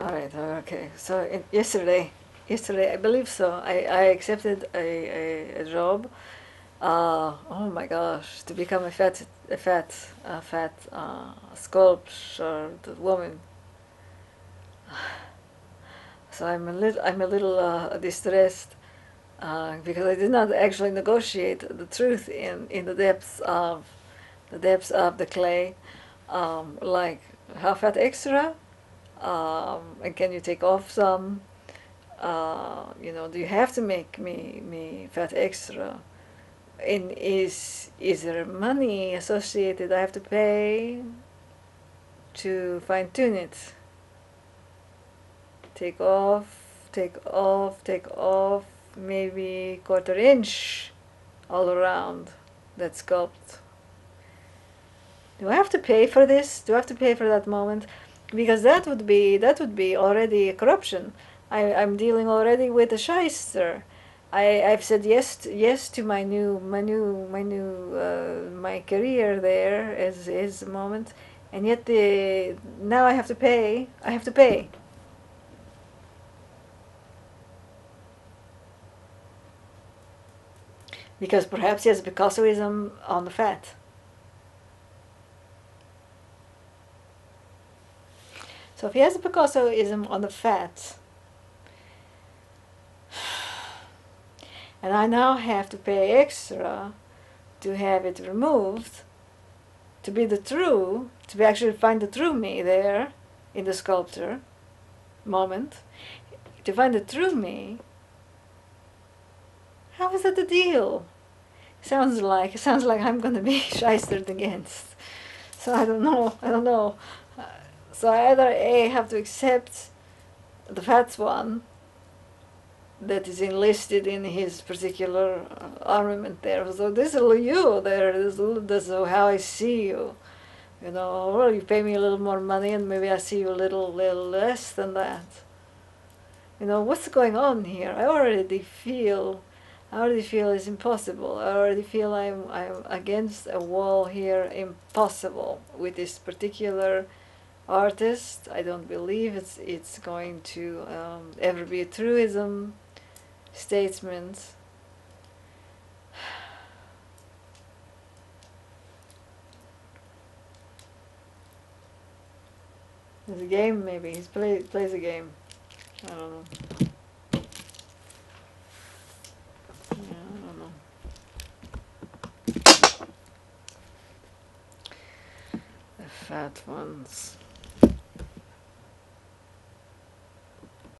All right. Okay. So yesterday, yesterday I believe so. I, I accepted a, a, a job. Uh, oh my gosh! To become a fat a fat a fat uh, sculpture woman. So I'm a little I'm a little uh, distressed uh, because I did not actually negotiate the truth in in the depths of the depths of the clay. Um, like how fat extra um, and can you take off some? Uh, you know do you have to make me me fat extra? And is is there money associated I have to pay to fine tune it? Take off take off take off maybe quarter inch all around that sculpt. Do I have to pay for this? Do I have to pay for that moment because that would be that would be already corruption. I, I'm dealing already with a shyster. I, I've said yes to, yes to my new my new my new uh, my career there as is the moment, and yet the now I have to pay. I have to pay. Because perhaps has Picassoism on the fat. So if he has a Picassoism on the fat, and I now have to pay extra to have it removed, to be the true, to be actually find the true me there in the sculpture moment, to find the true me, how is that the deal? Sounds like it sounds like I'm going to be shystered against. So I don't know. I don't know. So either A have to accept the fat one that is enlisted in his particular uh, armament there. So this is you there. This, this is how I see you. You know, well, you pay me a little more money, and maybe I see you a little, little less than that. You know, what's going on here? I already feel, I already feel it's impossible. I already feel I'm, I'm against a wall here, impossible with this particular artist. I don't believe it's it's going to um, ever be a truism statement. There's a game, maybe he's play plays a game. I don't know. Yeah, I don't know. The fat ones.